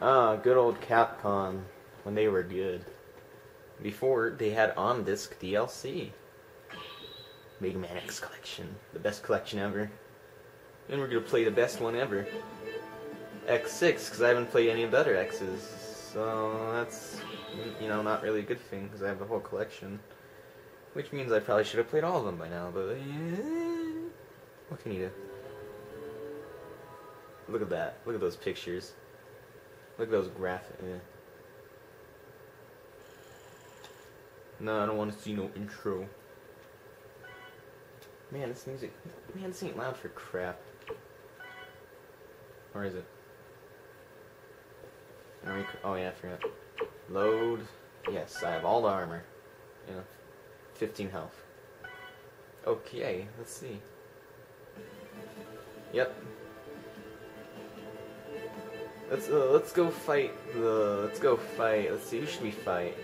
Ah, good old Capcom when they were good. Before they had on disc DLC. Mega Man X collection, the best collection ever. And we're gonna play the best one ever. X6, because I haven't played any of the other X's. So that's, you know, not really a good thing, because I have the whole collection. Which means I probably should have played all of them by now, but yeah. What can you do? Look at that. Look at those pictures. Look at those graphics. Yeah. No, I don't want to see no intro. Man, this music. Man, this ain't loud for crap. Or is it? Oh yeah, I forgot. Load. Yes, I have all the armor. You know, 15 health. Okay, let's see. Yep. Let's uh, let's go fight the. Let's go fight. Let's see who should we fight.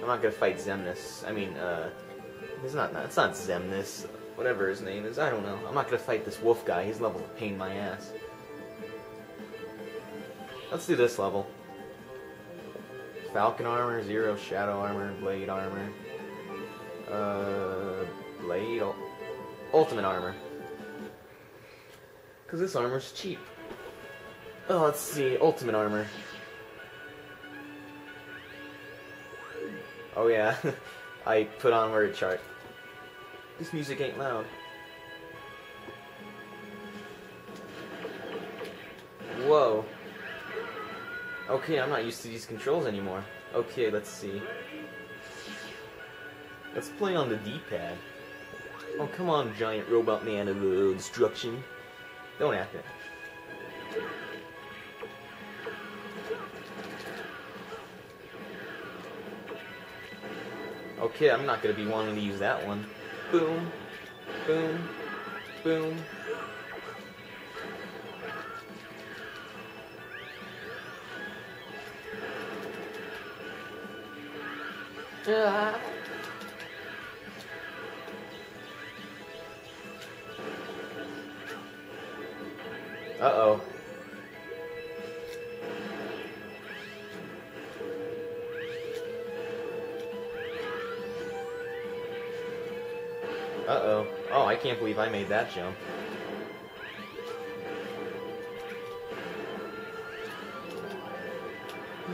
I'm not gonna fight Zemnis. I mean, uh, it's not. It's not Xemnas. Whatever his name is, I don't know. I'm not gonna fight this wolf guy. He's level to pain my ass. Let's do this level. Falcon armor, zero shadow armor, blade armor, uh, blade, ultimate armor. Cause this armor's cheap. Oh, let's see, ultimate armor. Oh yeah, I put on word chart. This music ain't loud. Whoa. Okay, I'm not used to these controls anymore. Okay, let's see. Let's play on the D-pad. Oh, come on, giant robot man of uh, destruction. Don't act it. Okay, I'm not gonna be wanting to use that one. Boom, boom, boom. Uh oh. Oh. I can't believe I made that jump.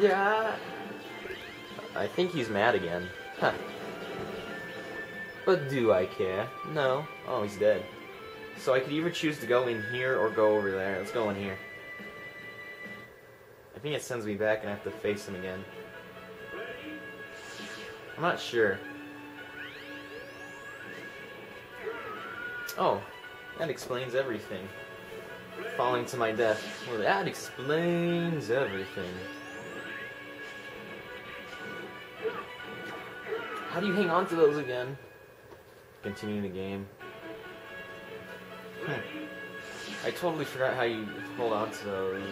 Yeah. I think he's mad again. Huh. But do I care? No. Oh, he's dead. So I could either choose to go in here or go over there. Let's go in here. I think it sends me back and I have to face him again. I'm not sure. Oh, that explains everything. Falling to my death. Well, that explains everything. How do you hang on to those again? Continue the game. Hmm. I totally forgot how you hold on to those.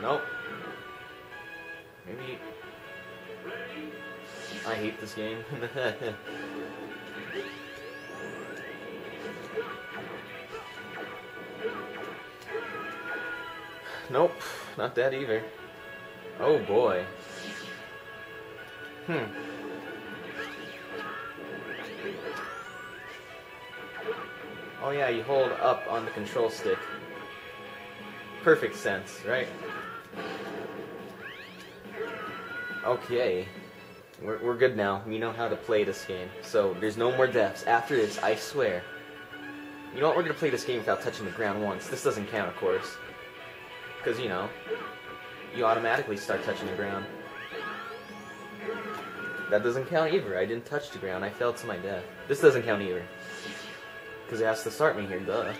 Nope. Maybe... I hate this game. nope, not that either. Oh boy. Hmm. Oh yeah, you hold up on the control stick. Perfect sense, right? Okay. We're, we're good now. We know how to play this game. So, there's no more deaths. After this, I swear. You know what? We're gonna play this game without touching the ground once. This doesn't count, of course. Because, you know, you automatically start touching the ground. That doesn't count either. I didn't touch the ground. I fell to my death. This doesn't count either. Because it has to start me here, duh.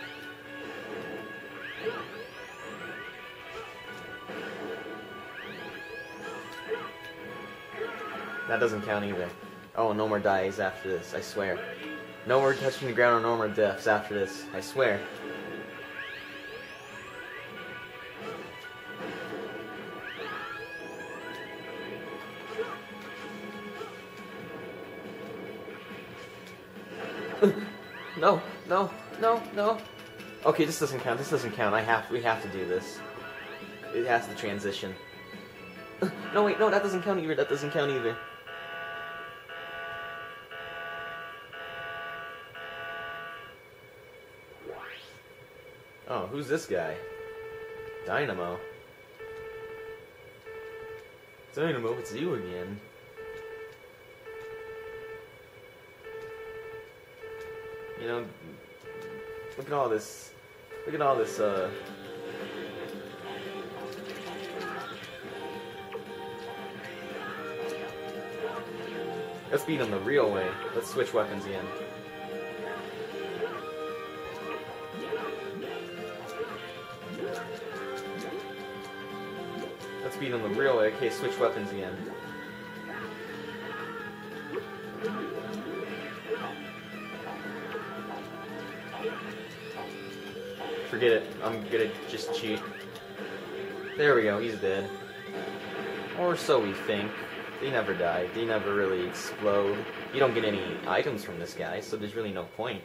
That doesn't count either. Oh, no more dies after this, I swear. No more touching the ground or no more deaths after this, I swear. No, no, no, no. Okay, this doesn't count. This doesn't count. I have. We have to do this. It has to transition. no, wait. No, that doesn't count either. That doesn't count either. Oh, who's this guy? Dynamo. Dynamo, it's you again. You know, look at all this. Look at all this, uh. Let's beat him the real way. Let's switch weapons again. Let's beat him the real way. Okay, switch weapons again. Forget it. I'm gonna just cheat. There we go, he's dead. Or so we think. They never die. They never really explode. You don't get any items from this guy, so there's really no point.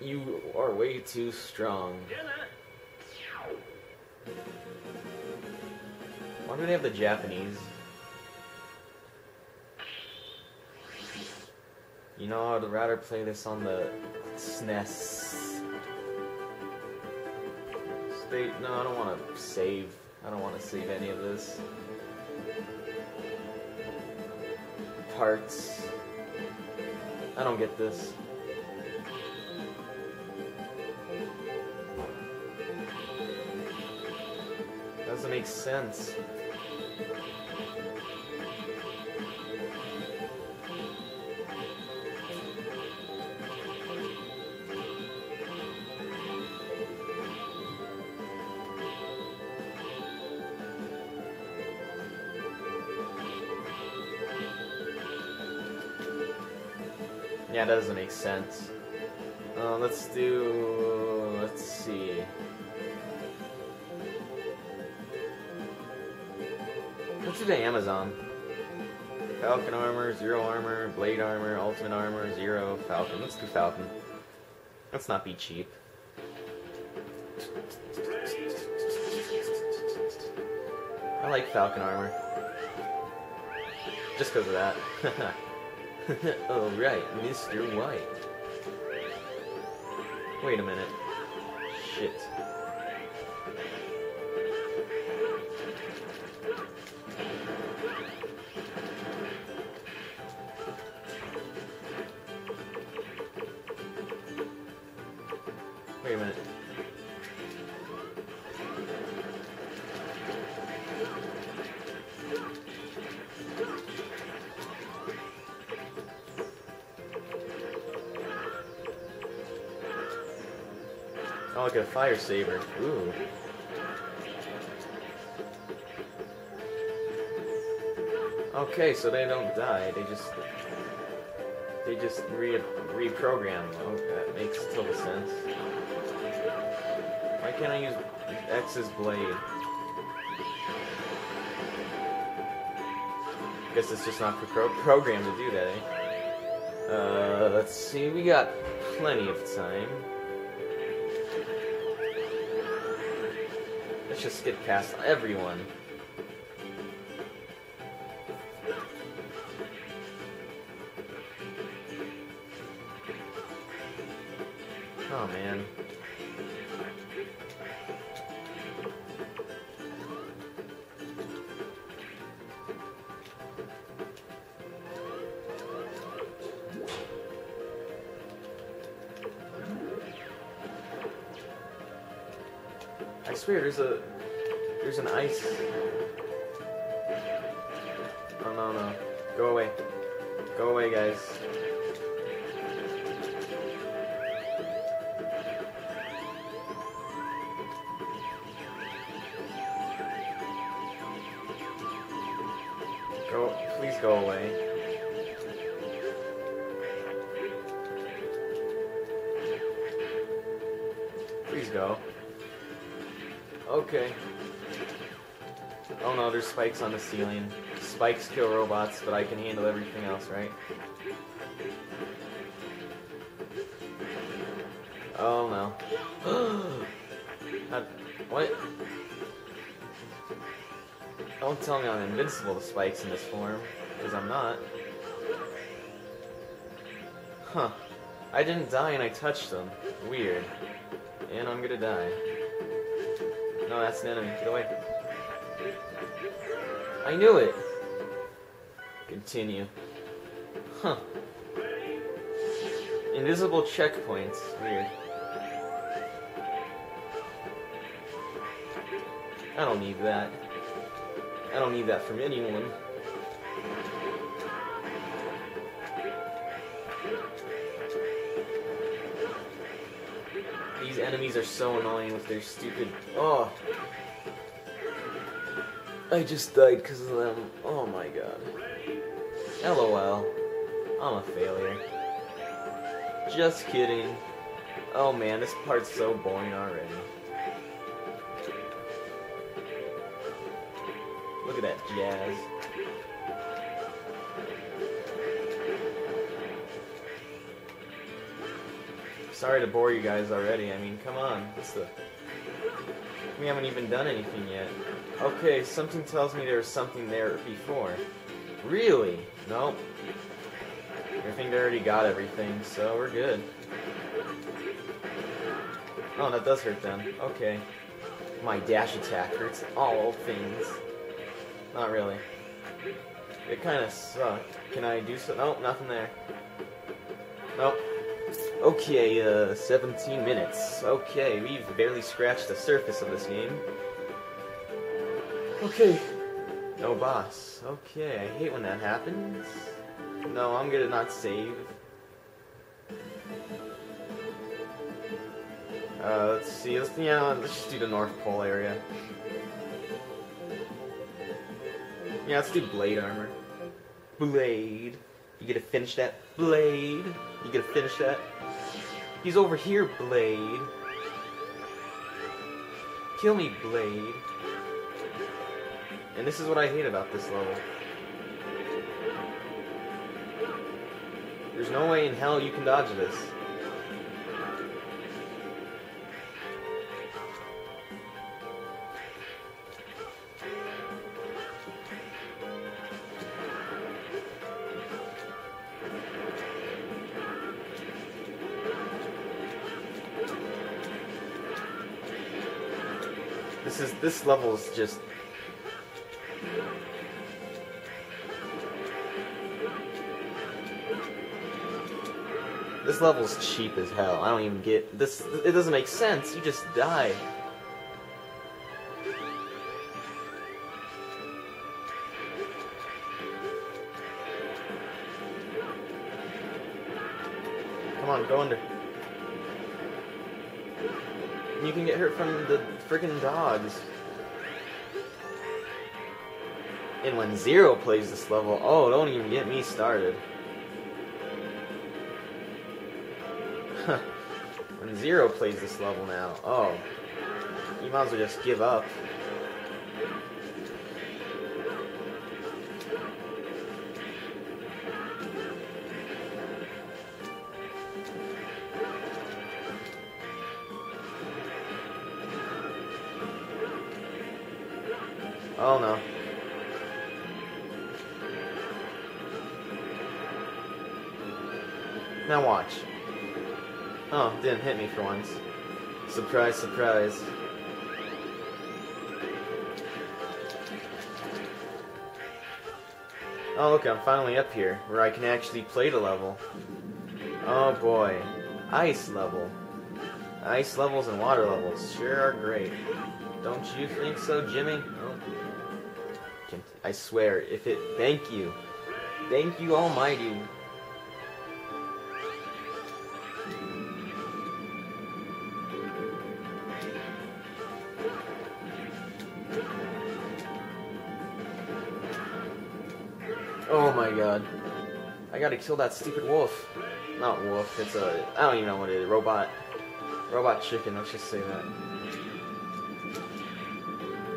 You are way too strong. Why do they have the Japanese? You know, I'd rather play this on the SNES. State, no, I don't want to save. I don't want to save any of this. Parts. I don't get this. Doesn't make sense. Yeah, that doesn't make sense. Uh, let's do. Let's see. Let's do the Amazon. Falcon armor, zero armor, blade armor, ultimate armor, zero, Falcon. Let's do Falcon. Let's not be cheap. I like Falcon armor. Just because of that. oh, right, Mr. White. Wait a minute. Shit. Look a fire saber. Ooh. Okay, so they don't die. They just they just re reprogram. Oh, that makes total sense. Why can't I use X's blade? Guess it's just not pro programmed to do that, eh? Uh, let's see. We got plenty of time. Just get past everyone. Oh man. I swear there's a an. Oh no no. Go away. Go away guys. Go please go away. Please go. Okay. Oh no, there's spikes on the ceiling. Spikes kill robots, but I can handle everything else, right? Oh no. What? Don't tell me I'm invincible to spikes in this form, because I'm not. Huh. I didn't die and I touched them. Weird. And I'm gonna die. No, that's an enemy. Get away. I knew it! Continue. Huh. Invisible checkpoints. Weird. I don't need that. I don't need that from anyone. These enemies are so annoying with their stupid. Oh. I just died because of them. Oh my god. LOL. I'm a failure. Just kidding. Oh man, this part's so boring already. Look at that jazz. Sorry to bore you guys already. I mean, come on. We haven't even done anything yet. Okay, something tells me there was something there before. Really? Nope. I think they already got everything, so we're good. Oh, that does hurt them. Okay. My dash attack hurts all things. Not really. It kind of sucked. Can I do so? Nope, nothing there. Nope. Okay, uh, 17 minutes. Okay, we've barely scratched the surface of this game. Okay. No boss. Okay, I hate when that happens. No, I'm gonna not save. Uh, let's see. Let's yeah. Let's just do the North Pole area. Yeah, let's do blade armor. Blade. You gonna finish that? Blade. You gotta finish that? He's over here, Blade. Kill me, Blade. And this is what I hate about this level. There's no way in hell you can dodge this. This is this level is just level's cheap as hell. I don't even get this. It doesn't make sense. You just die. Come on, go under. You can get hurt from the freaking dogs. And when Zero plays this level, oh, don't even get me started. when Zero plays this level now, oh, you might as well just give up. For once. Surprise, surprise. Oh, look, I'm finally up here, where I can actually play the level. Oh boy. Ice level. Ice levels and water levels sure are great. Don't you think so, Jimmy? Oh. I swear, if it... Thank you. Thank you, almighty. Gotta kill that stupid wolf. Not wolf, it's a... I don't even know what it is. Robot. Robot chicken, let's just say that.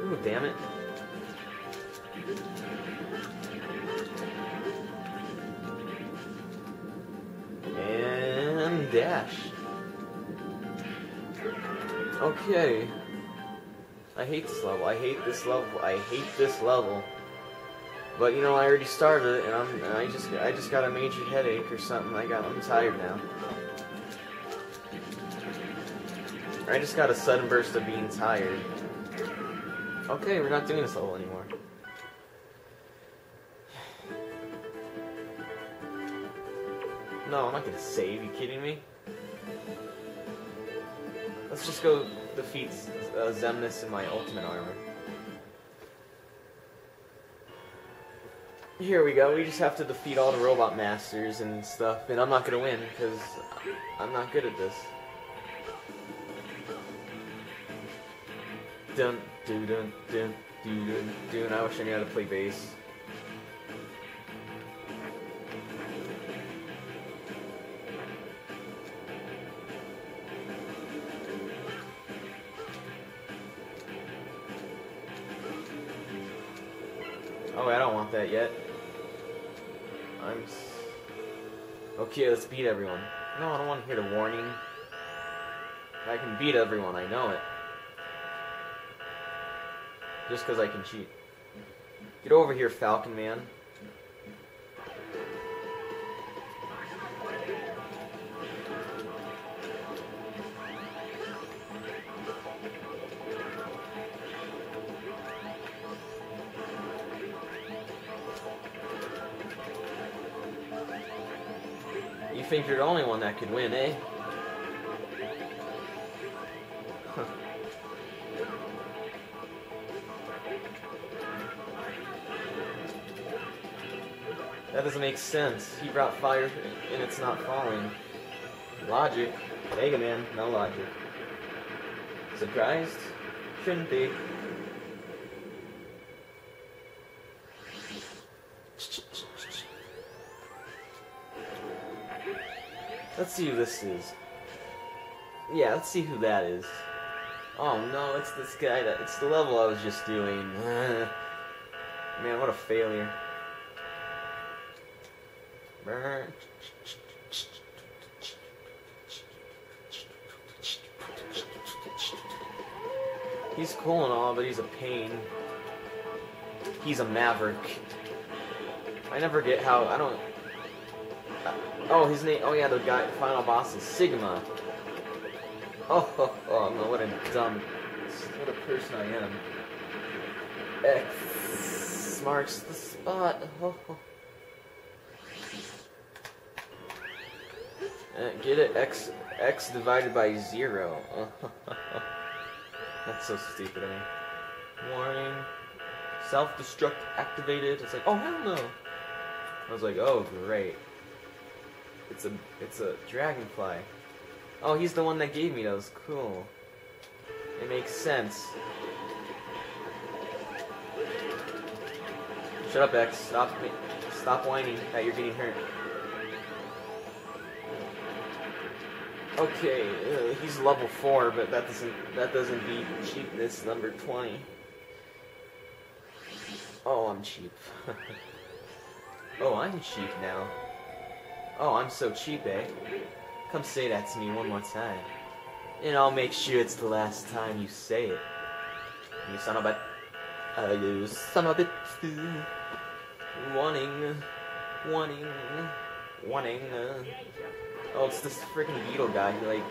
Ooh, damn it. And dash. Okay. I hate this level. I hate this level. I hate this level. But you know, I already started and I'm. And I just. I just got a major headache or something. I got. I'm tired now. I just got a sudden burst of being tired. Okay, we're not doing this level anymore. No, I'm not gonna save. You kidding me? Let's just go defeat uh, Xemnas in my ultimate armor. Here we go. We just have to defeat all the robot masters and stuff, and I'm not gonna win because I'm not good at this. Dun dun dun dun dun dun dun. I wish I knew how to play bass. Oh, I don't want that yet. Okay, let's beat everyone. No, I don't want to hear the warning. I can beat everyone, I know it. Just because I can cheat. Get over here, Falcon Man. Think you're the only one that could win, eh? That doesn't make sense. He brought fire and it's not falling. Logic. Mega Man, no logic. Surprised? Shouldn't be. Let's see who this is. Yeah, let's see who that is. Oh no, it's this guy that it's the level I was just doing. Man, what a failure. He's cool and all, but he's a pain. He's a maverick. I never get how I don't. Oh, his name. Oh yeah, the guy. Final boss is Sigma. Oh, oh, oh no! What a dumb. What a person I am. X marks the spot. Oh, oh. Uh, get it? X X divided by zero. That's so stupid of me. Warning. Self-destruct activated. It's like, oh hell no. I was like, oh great. It's a it's a dragonfly. Oh, he's the one that gave me those. Cool. It makes sense. Shut up, X. Stop stop whining that you're getting hurt. Okay, uh, he's level four, but that doesn't that doesn't beat cheapness number twenty. Oh, I'm cheap. oh, I'm cheap now. Oh, I'm so cheap, eh? Come say that to me one more time, and I'll make sure it's the last time you say it. You son of a, uh, you son of a. Wanting, wanting, wanting. Uh, Oh, it's this freaking beetle guy. He like,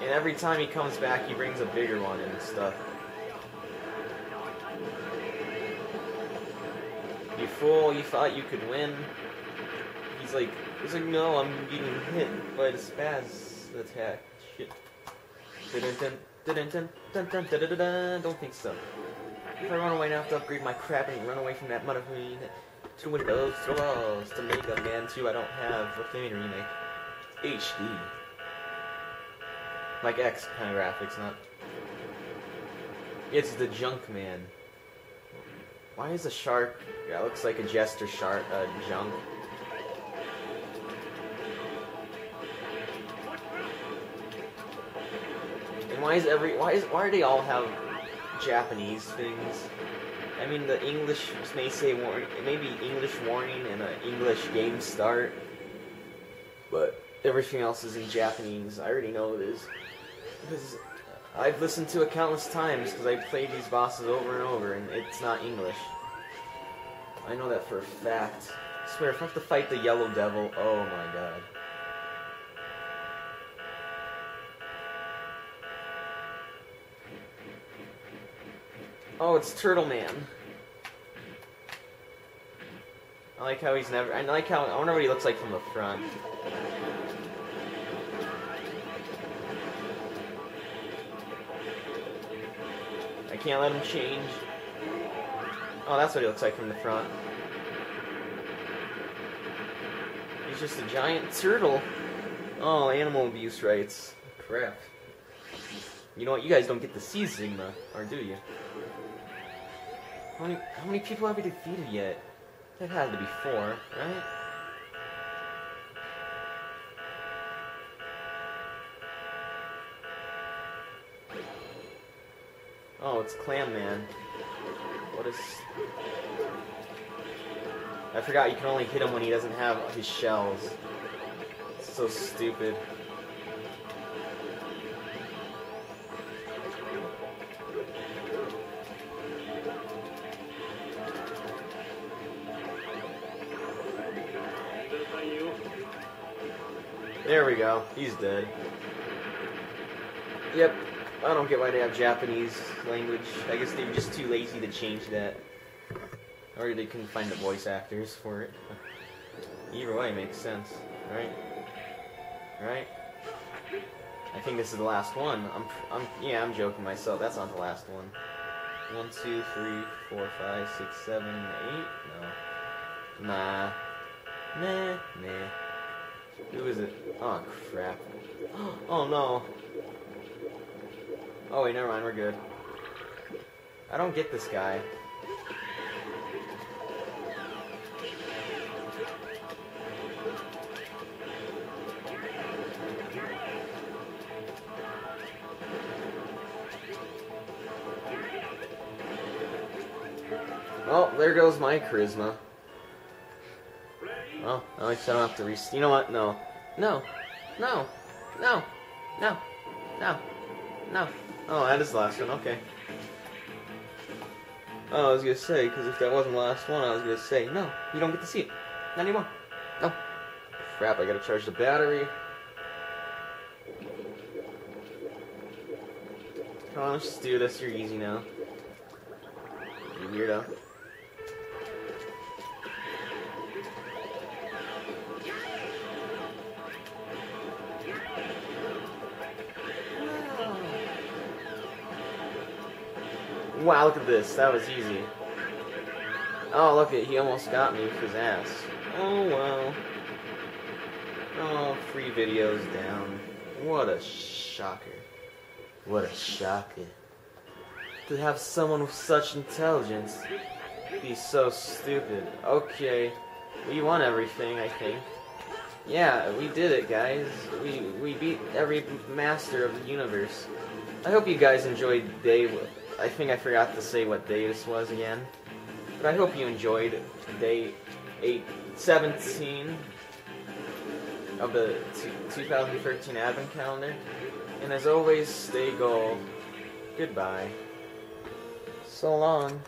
and every time he comes back, he brings a bigger one and stuff. Fool! You thought you could win. He's like, he's like, no, I'm getting hit by the spaz attack. Shit. Don't think so. If I run away now, I have to upgrade my crap and run away from that motherfucker to Windows, to walls, to Mega Man 2 I don't have. What's the remake? HD. Like X kind of graphics, not... It's the Junk Man. Why is a shark... Yeah, looks like a jester shark, uh, junk. And why is every... Why is... Why do they all have Japanese things? I mean, the English may say warning, maybe English warning and an English game start, but everything else is in Japanese. I already know it is. Because I've listened to it countless times because I played these bosses over and over and it's not English. I know that for a fact. I swear, if I have to fight the Yellow Devil, oh my god. Oh, it's Turtle Man. I like how he's never. I like how. I wonder what he looks like from the front. Can't let him change. Oh, that's what he looks like from the front. He's just a giant turtle. Oh, animal abuse rights. Crap. You know what? You guys don't get to see Sigma, or do you? How many, how many people have we defeated yet? That had to be four, right? Oh, it's Clam Man. What is... I forgot you can only hit him when he doesn't have his shells. It's so stupid. There we go. He's dead. Yep. I don't get why they have Japanese language. I guess they were just too lazy to change that. Or they couldn't find the voice actors for it. Either way makes sense, right? Right? I think this is the last one. I'm, I'm, yeah, I'm joking myself. That's not the last one. One, two, three, four, five, six, seven, eight. No. Nah. Nah. Nah. Who is it? Oh crap. Oh no. Oh wait, never mind. We're good. I don't get this guy. Oh, there goes my charisma. Oh, at least I don't have to re- You know what? No. No. No. No. No. No. No. Oh, that is the last one. Okay. Oh, I was gonna say, because if that wasn't the last one, I was gonna say, no, you don't get to see it. Not anymore. No. Crap, I gotta charge the battery. Come on, let's just do this. You're easy now. You weirdo. Wow, look at this. That was easy. Oh, look at he almost got me with his ass. Oh, wow. Oh, free videos down. What a shocker. What a shocker. To have someone with such intelligence be so stupid. Okay, we won everything, I think. Yeah, we did it, guys. We we beat every master of the universe. I hope you guys enjoyed day I think I forgot to say what day this was again. But I hope you enjoyed day 8, 17 of the 2013 Advent Calendar. And as always, stay gold. Goodbye. So long.